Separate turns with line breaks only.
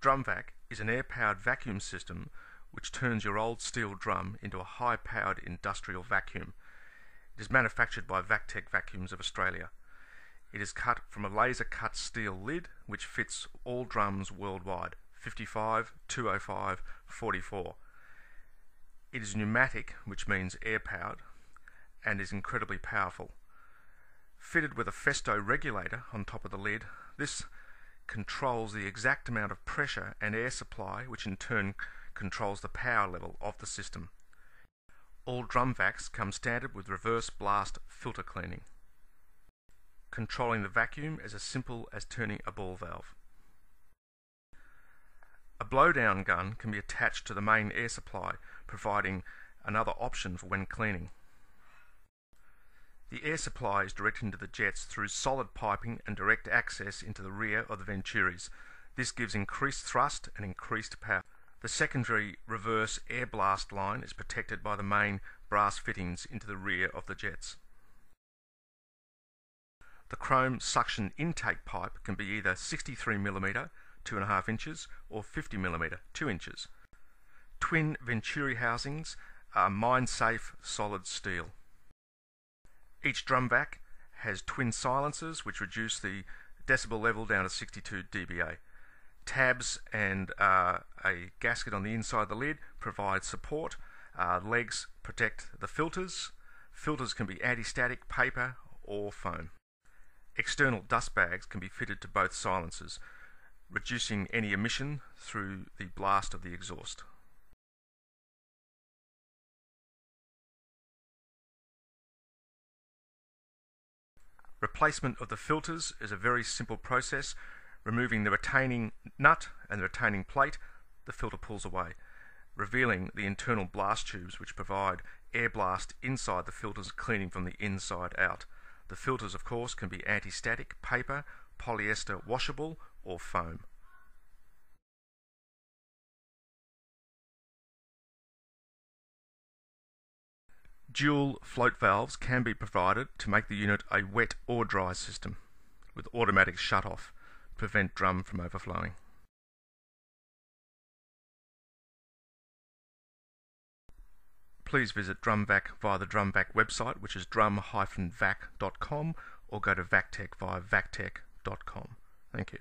DrumVac is an air-powered vacuum system which turns your old steel drum into a high-powered industrial vacuum. It is manufactured by Vacteck Vacuums of Australia. It is cut from a laser cut steel lid which fits all drums worldwide 55, 205, 44. It is pneumatic, which means air powered, and is incredibly powerful. Fitted with a Festo regulator on top of the lid, this controls the exact amount of pressure and air supply, which in turn controls the power level of the system. All drum vacs come standard with reverse blast filter cleaning. Controlling the vacuum is as simple as turning a ball valve. A blowdown gun can be attached to the main air supply, providing another option for when cleaning. The air supply is directed into the jets through solid piping and direct access into the rear of the Venturis. This gives increased thrust and increased power. The secondary reverse air blast line is protected by the main brass fittings into the rear of the jets. The chrome suction intake pipe can be either 63mm, 2.5 inches, or 50mm, 2 inches. Twin Venturi housings are mine-safe solid steel. Each drum vac has twin silencers which reduce the decibel level down to 62 dBA. Tabs and uh, a gasket on the inside of the lid provide support. Uh, legs protect the filters. Filters can be anti-static, paper or foam. External dust bags can be fitted to both silencers, reducing any emission through the blast of the exhaust. Replacement of the filters is a very simple process. Removing the retaining nut and the retaining plate, the filter pulls away, revealing the internal blast tubes which provide air blast inside the filters cleaning from the inside out. The filters, of course, can be anti-static, paper, polyester washable, or foam. Dual float valves can be provided to make the unit a wet or dry system with automatic shut-off to prevent drum from overflowing. Please visit DrumVac via the DrumVac website which is drum-vac.com or go to Vacteck via vacteck.com. Thank you.